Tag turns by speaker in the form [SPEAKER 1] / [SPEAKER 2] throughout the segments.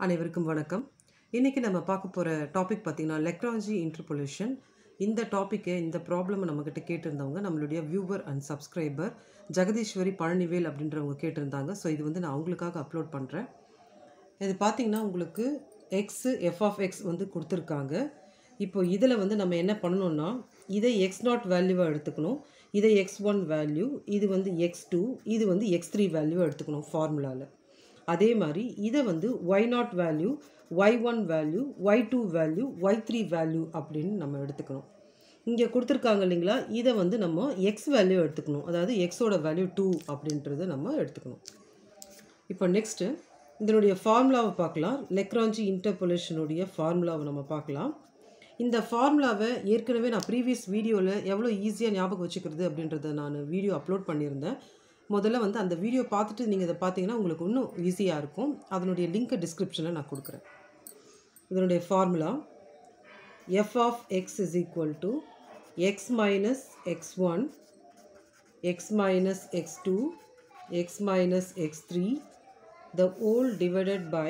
[SPEAKER 1] அனைவருக்கும் வணக்கம். இன்றைக்கி நம்ம பார்க்க போகிற டாபிக் பார்த்திங்கன்னா எலக்ட்ராலஜி இன்டர்பொலேஷன் இந்த டாப்பிக்கை இந்த ப்ராப்ளமை நம்மக்கிட்ட கேட்டிருந்தவங்க நம்மளுடைய viewer and subscriber Jagadeeswari Palanivel அப்படின்றவங்க கேட்டிருந்தாங்க. ஸோ இது வந்து நான் அவங்களுக்காக அப்லோட் பண்ணுறேன் இது பார்த்திங்கன்னா உங்களுக்கு எக்ஸு எஃப் ஆஃப் எக்ஸ் வந்து கொடுத்துருக்காங்க. இப்போ இதில் வந்து நம்ம என்ன பண்ணணும்னா இதை எக்ஸ் நாட் வேல்யூவாக எடுத்துக்கணும். இதை எக்ஸ் ஒன் வேல்யூ இது வந்து எக்ஸ் டூ இது வந்து எக்ஸ் த்ரீ வேல்யூவாக எடுத்துக்கணும் ஃபார்முலாவில் அதே மாதிரி இதை வந்து Y naught value Y one value Y two value Y three value அப்படின்னு நம்ம எடுத்துக்கணும். இங்கே கொடுத்துருக்காங்க இல்லைங்களா? இதை வந்து நம்ம எக்ஸ் வேல்யூ எடுத்துக்கணும். அதாவது எக்ஸோட வேல்யூ டூ அப்படின்றத நம்ம எடுத்துக்கணும். இப்போ நெக்ஸ்ட்டு இதனுடைய ஃபார்முலாவை பார்க்கலாம். லெக்ரான்ஜி இன்டர்பொலேஷனுடைய ஃபார்முலாவை நம்ம பார்க்கலாம். இந்த ஃபார்முலாவை ஏற்கனவே நான் ப்ரீவியஸ் வீடியோவில் எவ்வளோ ஈஸியாக ஞாபகம் வச்சுக்கிறது அப்படின்றத நான் வீடியோ அப்லோட் பண்ணியிருந்தேன். முதல்ல வந்து அந்த வீடியோ பார்த்துட்டு நீங்கள் இதை பார்த்தீங்கன்னா உங்களுக்கு இன்னும் ஈஸியாக இருக்கும். அதனுடைய லிங்க்கை டிஸ்கிரிப்ஷனில் நான் கொடுக்குறேன். இதனுடைய formula F of X is equal to X minus X one X minus X two X minus X three the whole divided by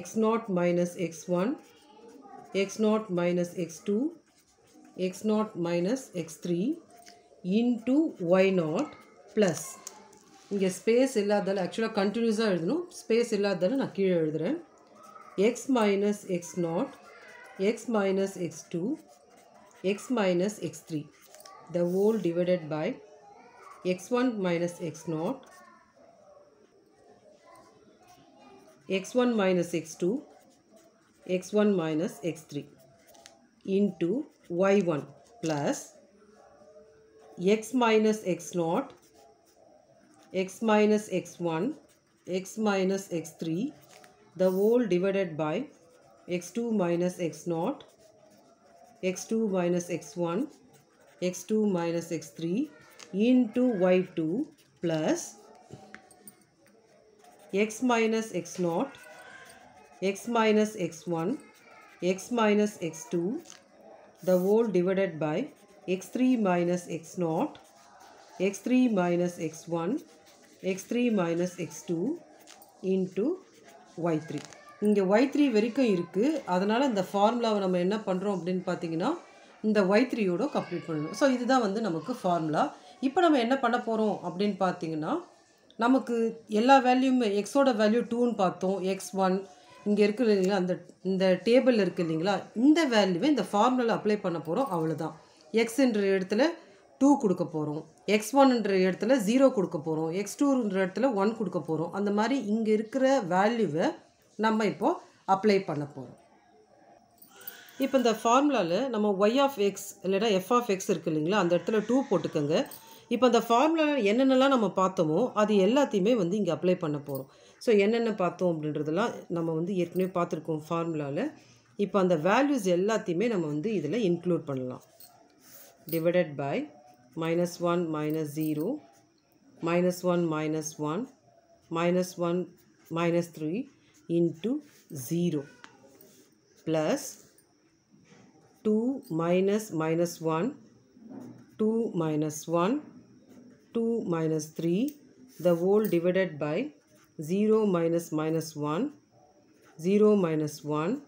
[SPEAKER 1] x naught minus x1 x naught minus x2 x naught minus x3 into y naught plus இங்கே space இல்லாதால் ஆக்சுவலாக கண்டினியூஸாக எழுதணும். Space இல்லாதால் நான் கீழே எழுதுகிறேன் X minus X naught X minus X two X minus X three the whole divided by X one minus X naught X one minus X two X one minus X three into Y one plus X minus X naught x minus x1 x minus x3 the whole divided by x2 minus x0 x2 minus x1 x2 minus x3 into y2 plus x minus x naught x minus x1 x minus x2 the whole divided by x3 minus x naught x3 minus x1 x3 minus x2 into y3 இங்கே Y three வரைக்கும் இருக்குது அதனால் இந்த ஃபார்முலாவை நம்ம என்ன பண்ணுறோம் அப்படின்னு பார்த்தீங்கன்னா இந்த ஒய் த்ரீயோட கம்ப்ளீட் பண்ணணும். ஸோ இதுதான் வந்து நமக்கு ஃபார்முலா இப்போ நம்ம என்ன பண்ண போகிறோம் அப்படின்னு பார்த்தீங்கன்னா நமக்கு எல்லா வேல்யூமே எக்ஸோட வேல்யூ டூன்னு பார்த்தோம். எக்ஸ் ஒன் இங்கே இருக்குது இல்லைங்களா அந்த இந்த டேபிள் இருக்குது இல்லைங்களா இந்த வேல்யூவை இந்த ஃபார்முலாவில் அப்ளை பண்ண போகிறோம் அவ்வளோதான் எக்ஸ்ன்ற இடத்துல டூ கொடுக்க போகிறோம் எக்ஸ் ஒன்ன்ற இடத்துல ஜீரோ கொடுக்க போகிறோம் எக்ஸ் டூன்ற இடத்துல ஒன் கொடுக்க போகிறோம் அந்த மாதிரி இங்கே இருக்கிற வேல்யூவை நம்ம இப்போது அப்ளை பண்ண போகிறோம் இப்போ இந்த ஃபார்முலாவில் நம்ம ஒய் ஆஃப் எக்ஸ் இல்லைனா எஃப் ஆஃப் எக்ஸ் இருக்குது இல்லைங்களா? அந்த இடத்துல டூ போட்டுக்கோங்க. இப்போ அந்த ஃபார்முலாவில் என்னென்னலாம் நம்ம பார்த்தோமோ அது எல்லாத்தையுமே வந்து இங்கே அப்ளை பண்ண போகிறோம் ஸோ என்னென்ன பார்த்தோம் அப்படின்றதெல்லாம் நம்ம வந்து ஏற்கனவே பார்த்துருக்கோம் ஃபார்முலாவில் இப்போ அந்த வேல்யூஸ் எல்லாத்தையுமே நம்ம வந்து இதில் இன்க்ளூட் பண்ணலாம். Divided by minus 1 minus 0 minus 1 minus 1 minus 1 minus 3 into 0 plus 2 minus minus 1 2 minus 1 2 minus 3 the whole divided by 0 minus minus 1 0 minus 1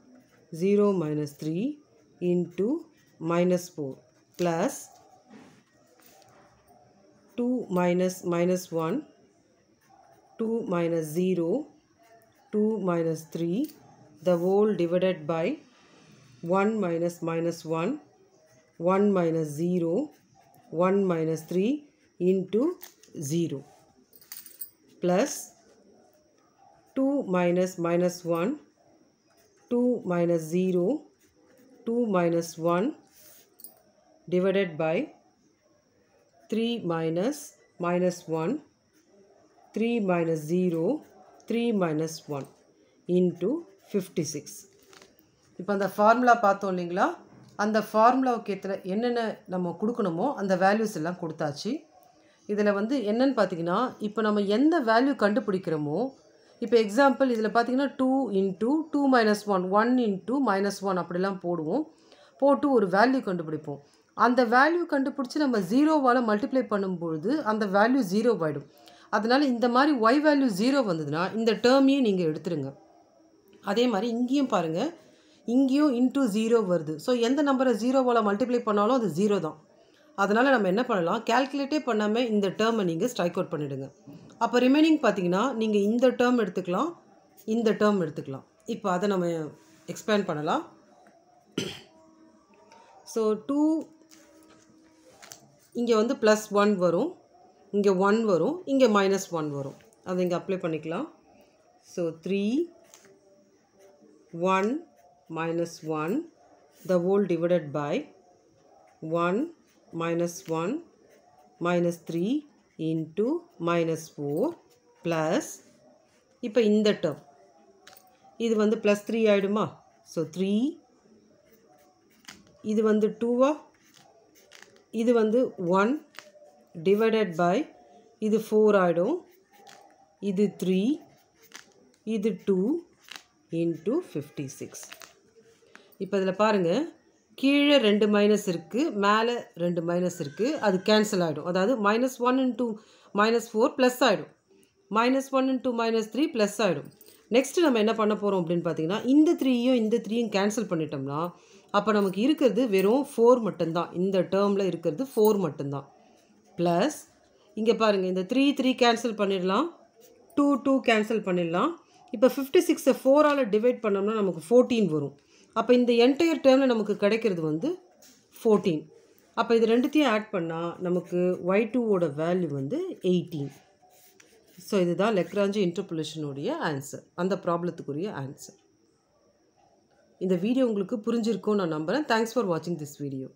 [SPEAKER 1] 0 minus 3 into minus 4 plus 2 minus minus 1 2 minus 0 2 minus 3 the whole divided by 1 minus minus 1 1 minus 0 1 minus 3 into 0 plus 2 minus minus 1 2 minus 0 2 minus 1 divided by 3 minus minus 1 3 minus 0 3 minus 1 into 56 இப்போ அந்த formula பார்த்தோம் இல்லைங்களா? அந்த ஃபார்முலாவுக்கு ஏற்ற என்னென்ன நம்ம கொடுக்கணுமோ அந்த வேல்யூஸ் எல்லாம் கொடுத்தாச்சு. இதில் வந்து என்னென்னு பார்த்தீங்கன்னா இப்போ நம்ம எந்த வேல்யூ கண்டுபிடிக்கிறோமோ இப்போ எக்ஸாம்பிள் இதில் பார்த்தீங்கன்னா two into two minus one one into minus one அப்படிலாம் போடுவோம். போட்டு ஒரு வேல்யூ கண்டுபிடிப்போம். அந்த வேல்யூ கண்டுபிடிச்சி நம்ம ஜீரோவால் மல்டிப்ளை பண்ணும்பொழுது அந்த வேல்யூ ஜீரோ ஆகிடும் அதனால் இந்த மாதிரி ஒய் வேல்யூ ஜீரோ வந்ததுன்னா இந்த டேர்மையும் நீங்கள் எடுத்துருங்க. அதே மாதிரி இங்கேயும் பாருங்கள் இங்கேயும் இன்டூ ஜீரோ வருது. ஸோ எந்த நம்பரை ஜீரோவால் மல்டிப்ளை பண்ணாலும் அது ஜீரோ தான். அதனால் நம்ம என்ன பண்ணலாம்? கேல்குலேட்டே பண்ணாமல் இந்த டேர்மை நீங்கள் ஸ்ட்ரைக் அவுட் பண்ணிவிடுங்க அப்போ ரிமைனிங் பார்த்தீங்கன்னா நீங்கள் இந்த டேர்ம் எடுத்துக்கலாம் இந்த டேர்ம் எடுத்துக்கலாம். இப்போ அதை நம்ம எக்ஸ்பேண்ட் பண்ணலாம். ஸோ டூ இங்கே வந்து ப்ளஸ் ஒன் வரும். இங்கே ஒன் வரும். இங்கே மைனஸ் ஒன் வரும். அதை இங்கே அப்ளை பண்ணிக்கலாம். So three one minus one the whole divided by one minus one minus three into minus four plus இப்போ இந்த டேர்ம் இது வந்து ப்ளஸ் த்ரீ ஆகிடுமா ஸோ த்ரீ இது வந்து டூவா இது வந்து ஒன் டிவைடட் பை இது ஃபோர் ஆகிடும் இது த்ரீ இது டூ இன்ட்டு ஃபிஃப்டி சிக்ஸ் இப்போ இதில் பாருங்கள் கீழே ரெண்டு மைனஸ் இருக்குது மேலே ரெண்டு மைனஸ் இருக்குது அது கேன்சல் ஆகிடும் அதாவது minus one into minus four plus ஆகிடும் minus one into minus three plus ஆகிடும் நெக்ஸ்ட்டு நம்ம என்ன பண்ண போகிறோம் அப்படின்னு பார்த்தீங்கன்னா இந்த த்ரீயும் இந்த த்ரீயும் கேன்சல் பண்ணிட்டோம்னா அப்போ நமக்கு இருக்கிறது வெறும் ஃபோர் மட்டும்தான். இந்த டேர்மில் இருக்கிறது ஃபோர் மட்டும்தான். ப்ளஸ் இங்கே பாருங்கள் இந்த த்ரீ த்ரீ கேன்சல் பண்ணிடலாம். டூ டூ கேன்சல் பண்ணிடலாம். இப்போ ஃபிஃப்டி சிக்ஸை ஃபோரால் டிவைட் பண்ணோம்னா நமக்கு ஃபோர்டீன் வரும். அப்போ இந்த என்டையர் டேர்மில் நமக்கு கிடைக்கிறது வந்து ஃபோர்டீன் அப்போ இது ரெண்டுத்தையும் ஆட் பண்ணால் நமக்கு ஒய் டூவோட வேல்யூ வந்து எயிட்டீன் ஸோ இதுதான் லெக்ராஞ்சி இன்டர்புலேஷனுடைய ஆன்சர் அந்த ப்ராப்ளத்துக்குரிய ஆன்சர் இந்த வீடியோ உங்களுக்கு புரிஞ்சிருக்கும் நான் நம்புகிறேன் தேங்க்ஸ் ஃபார் வாட்சிங் திஸ் வீடியோ